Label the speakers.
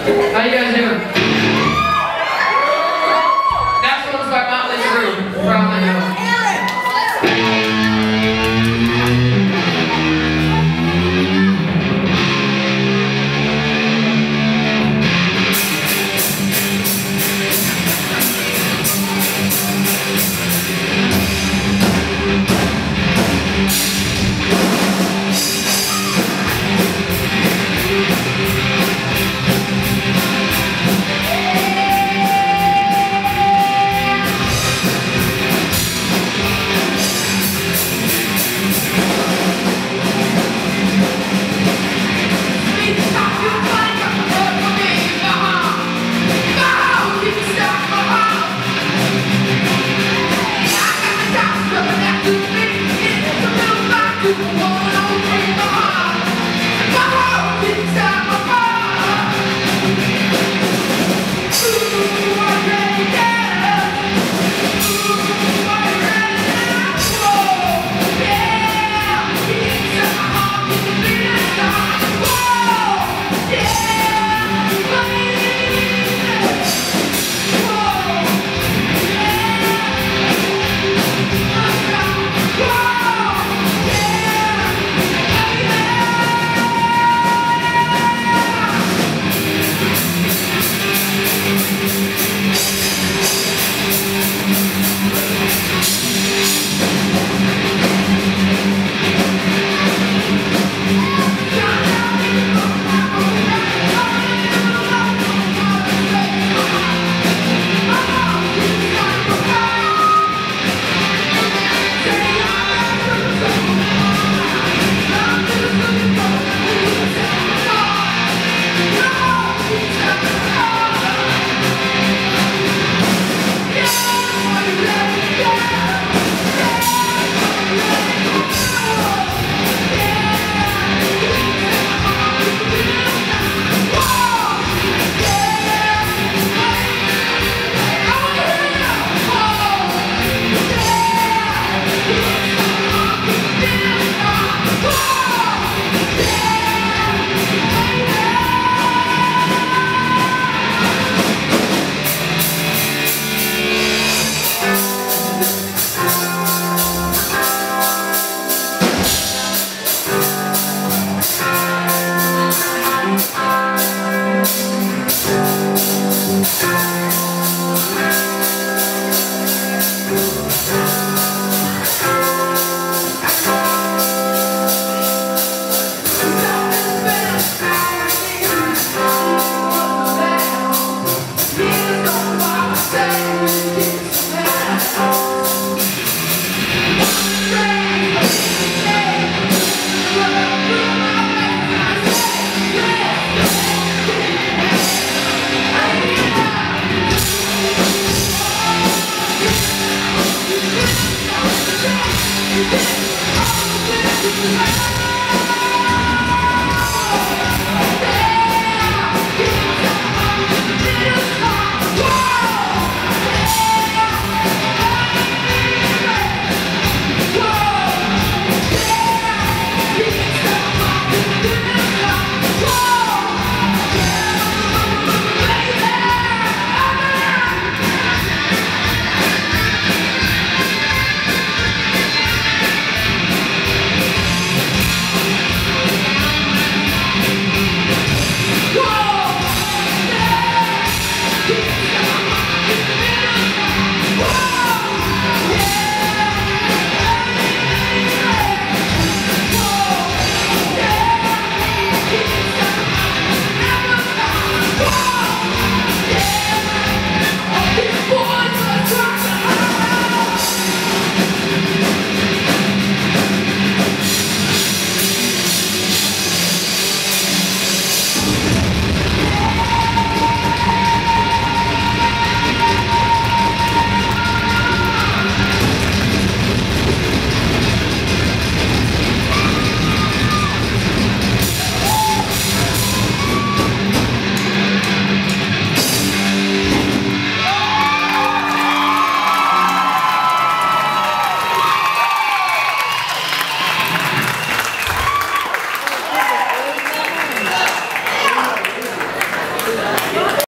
Speaker 1: How you guys doing? Next one's by Motley Crue. Probably.
Speaker 2: Come on,